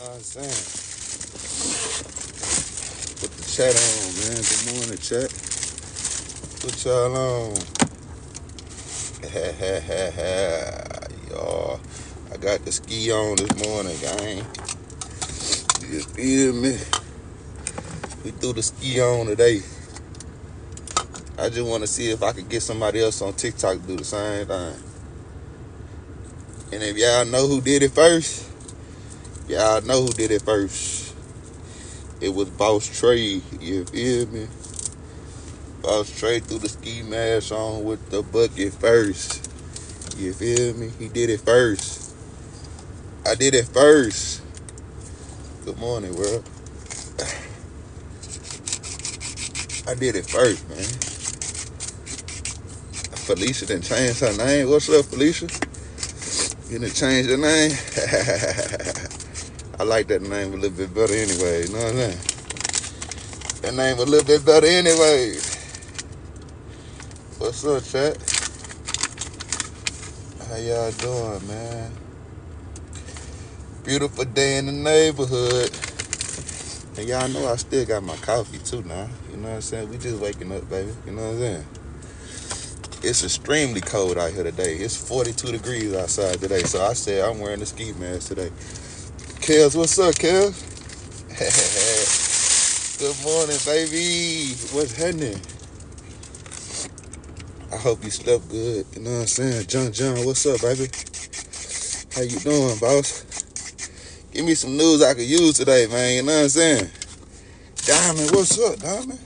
I'm saying? Put the chat on, man. Good morning, chat. Put y'all on. Y'all, I got the ski on this morning, gang. You feel me? We threw the ski on today. I just want to see if I could get somebody else on TikTok to do the same thing. And if y'all know who did it first, y'all know who did it first. It was Boss Tray. You feel me? Boss Tray threw the ski mask on with the bucket first. You feel me? He did it first. I did it first. Good morning, world. I did it first, man. Felicia didn't change her name. What's up, Felicia? You didn't change the name? I like that name a little bit better anyway, you know what I'm saying? That name a little bit better anyway. What's up, chat? How y'all doing, man? Beautiful day in the neighborhood. And y'all know I still got my coffee too now. You know what I'm saying? We just waking up, baby. You know what I'm saying? It's extremely cold out here today. It's 42 degrees outside today. So I said I'm wearing the ski mask today. Kels, what's up, Kels? Good morning, baby. What's happening? I hope you slept good. You know what I'm saying? John John, what's up, baby? How you doing, boss? Give me some news I could use today, man. You know what I'm saying? Diamond, what's up, Diamond?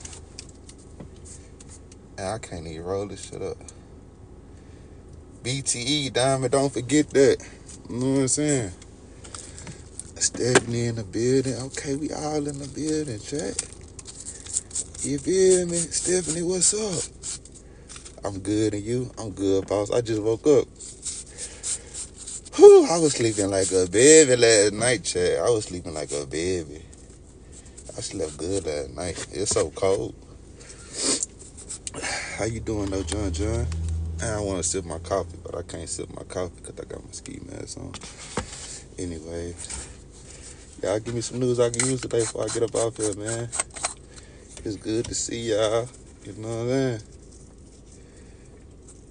Ah, I can't even roll this shit up. BTE, Diamond, don't forget that. You know what I'm saying? Stephanie in the building. Okay, we all in the building, chat. You feel me? Stephanie, what's up? I'm good, and you? I'm good, boss. I just woke up. Whew, I was sleeping like a baby last night, chat. I was sleeping like a baby. I slept good last night. It's so cold. How you doing though, John John? I want to sip my coffee, but I can't sip my coffee because I got my ski mask on. Anyway, y'all give me some news I can use today before I get up off here, man. It's good to see y'all. You know what I'm saying?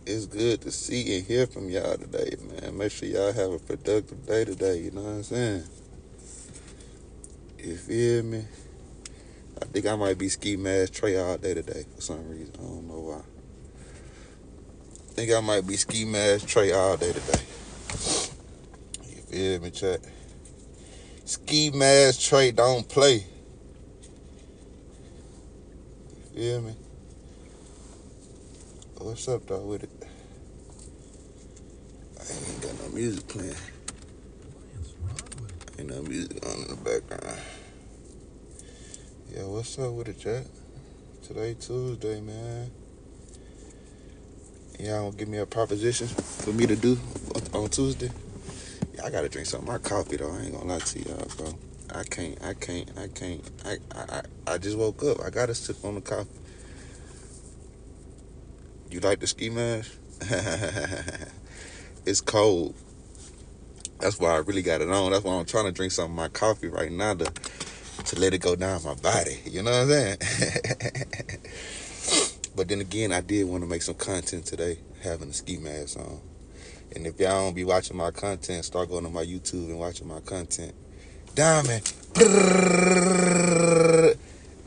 It's good to see and hear from y'all today, man. Make sure y'all have a productive day today. You know what I'm saying? You feel me? I think I might be ski mask Tray all day today for some reason. I don't know why. I think I might be ski mask Tray all day today. You feel me, chat? Ski mask Tray don't play. You feel me? Oh, what's up though with it? I ain't got no music playing. Ain't no music on in the background. Yeah, what's up with it, chat? Today Tuesday, man. Y'all give me a proposition for me to do on Tuesday? I gotta drink some of my coffee though. I ain't gonna lie to y'all, bro. I can't, I can't, I can't. I, I, I, just woke up. I gotta sip on the coffee. You like the ski mask? it's cold. That's why I really got it on. That's why I'm trying to drink some of my coffee right now to to let it go down my body. You know what I'm saying? but then again, I did want to make some content today, having a ski mask on. And if y'all don't be watching my content, start going to my YouTube and watching my content. Diamond.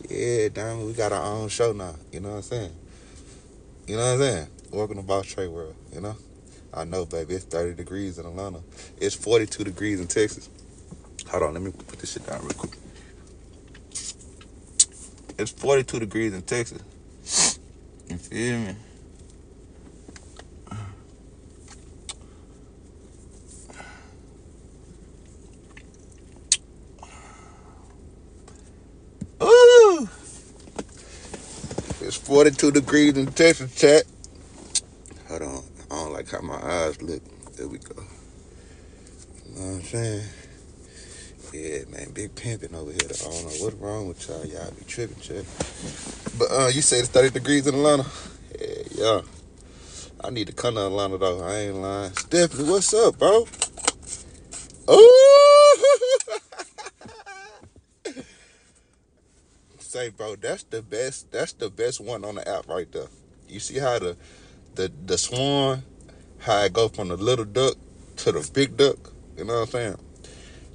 Yeah, Diamond, we got our own show now. You know what I'm saying? You know what I'm saying? Welcome to Boss Tray World, you know? I know, baby, it's 30 degrees in Atlanta. It's 42 degrees in Texas. Hold on, let me put this shit down real quick. It's 42 degrees in Texas. You feel me? It's 42 degrees in Texas, chat. Hold on. I don't like how my eyes look. There we go. You know what I'm saying? Yeah, man, big pimping over here. I don't know what's wrong with y'all. Y'all be tripping, chat. But uh, you said it's 30 degrees in Atlanta? Yeah, yeah. I need to come to Atlanta though. I ain't lying. Stephanie, what's up, bro? Oh! say, bro, that's the best. That's the best one on the app right there. You see how the the the swan, how it go from the little duck to the big duck. You know what I'm saying?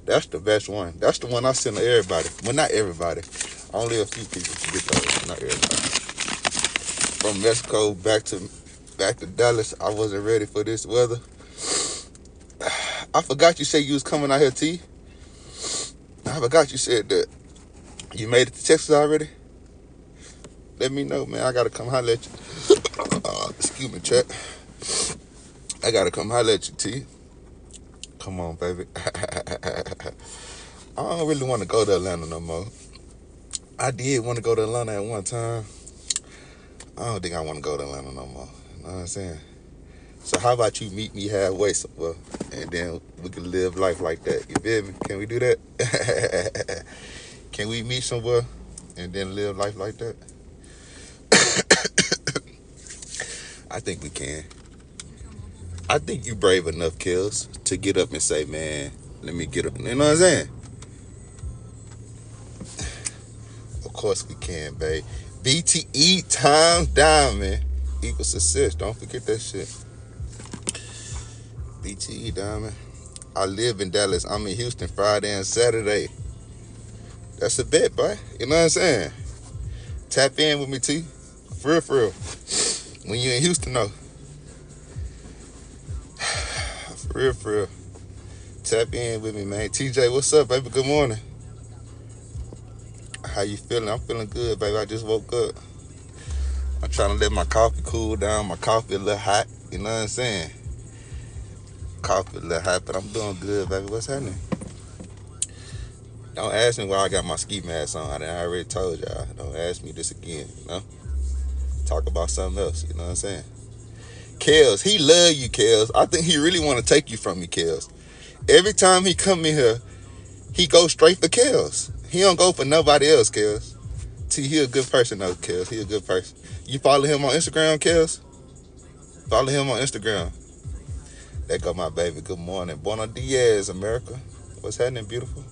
That's the best one. That's the one I send to everybody. Well, not everybody. Only a few people get those. Not everybody. From Mexico back to back to Dallas, I wasn't ready for this weather. I forgot you said you was coming out here, T. I forgot you said that. You made it to Texas already? Let me know, man. I gotta come holler at you. Uh, excuse me, chat. I gotta come holler at you, T. Come on, baby. I don't really want to go to Atlanta no more. I did want to go to Atlanta at one time. I don't think I want to go to Atlanta no more. You know what I'm saying? So how about you meet me halfway somewhere, and then we can live life like that. You feel me? Can we do that? can we meet somewhere and then live life like that? I think we can. I think you brave enough, Kels, to get up and say, man, let me get up. You know what I'm saying? Of course we can, babe. BTE time diamond equals success. Don't forget that shit. BTE diamond. I live in Dallas. I'm in Houston Friday and Saturday. That's a bet, boy. You know what I'm saying? Tap in with me, T. For real, for real. When you in Houston, though. For real, for real. Tap in with me, man. TJ, what's up, baby? Good morning. How you feeling? I'm feeling good, baby. I just woke up. I'm trying to let my coffee cool down. My coffee a little hot. You know what I'm saying? Coffee a little hot, but I'm doing good, baby. What's happening? Don't ask me why I got my ski mask on. I already told y'all. Don't ask me this again, you know? Talk about something else, you know what I'm saying? Kels, he love you, Kels. I think he really want to take you from me, Kels. Every time he come in here, he go straight for Kels. He don't go for nobody else, Kels. T, he a good person though, Kels. He a good person. You follow him on Instagram, Kels? Follow him on Instagram. There go my baby. Good morning. Buenos dias, America. What's happening, beautiful?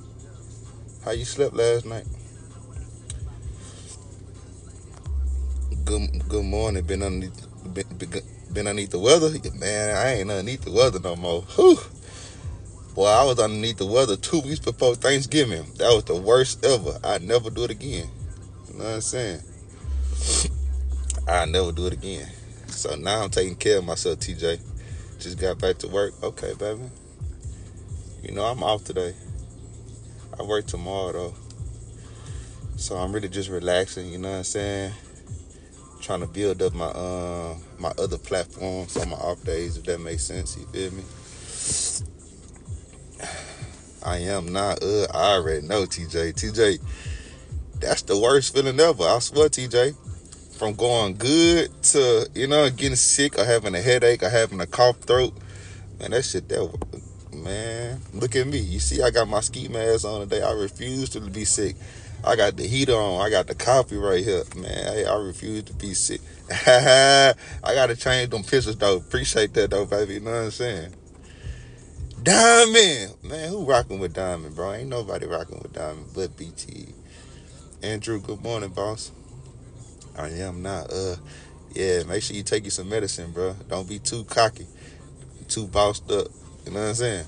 How you slept last night? Good good morning. Been underneath been, been underneath the weather? Man, I ain't underneath the weather no more. Whew. Boy, I was underneath the weather two weeks before Thanksgiving. That was the worst ever. I'd never do it again. You know what I'm saying? I'll never do it again. So now I'm taking care of myself, TJ. Just got back to work. Okay, baby. You know, I'm off today. I work tomorrow though. So I'm really just relaxing, you know what I'm saying? Trying to build up my uh my other platforms on my off days, if that makes sense, you feel me? I am not uh I already know TJ. TJ, that's the worst feeling ever. I swear, TJ. From going good to, you know, getting sick or having a headache or having a cough throat. Man, that shit that man. Look at me. You see, I got my ski mask on today. I refuse to be sick. I got the heater on. I got the coffee right here, man. Hey, I refuse to be sick. I gotta change them pictures though. Appreciate that though, baby. You know what I'm saying? Diamond, man. Who rocking with Diamond, bro? Ain't nobody rocking with Diamond but BT. Andrew, good morning, boss. I am not. Uh, yeah. Make sure you take you some medicine, bro. Don't be too cocky, too bossed up. You know what I'm saying?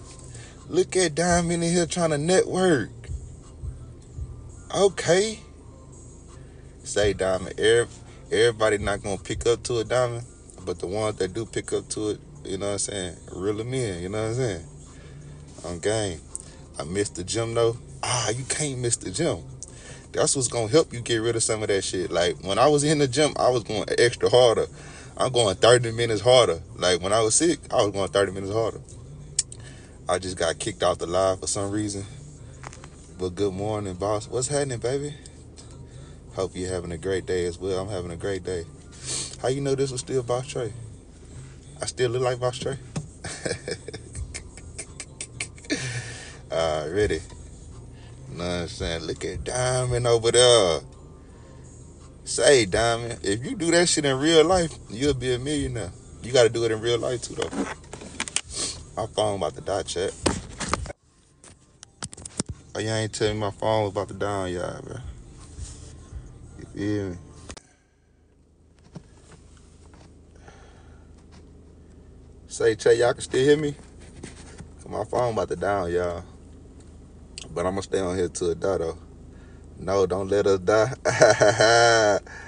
Look at Diamond in here trying to network. Okay. Say Diamond. Everybody not gonna pick up to a Diamond, but the ones that do pick up to it, you know what I'm saying? Reel them in. You know what I'm saying? On game. I missed the gym though. Ah, you can't miss the gym. That's what's gonna help you get rid of some of that shit. Like when I was in the gym, I was going extra harder. I'm going 30 minutes harder. Like when I was sick, I was going 30 minutes harder. I just got kicked off the live for some reason. But good morning, boss. What's happening, baby? Hope you're having a great day as well. I'm having a great day. How you know this was still Boss Tray? I still look like Boss Tray? uh, ready. Know what I'm saying? Look at Diamond over there. Say, Diamond, if you do that shit in real life, you'll be a millionaire. You got to do it in real life, too, though. My phone about to die, chat. Oh, y'all ain't tell me my phone was about to die on y'all, bro. feel me? Say, Che, y'all can still hear me? My phone about to down, y'all. But I'm gonna stay on here till it die, though. No, don't let us die.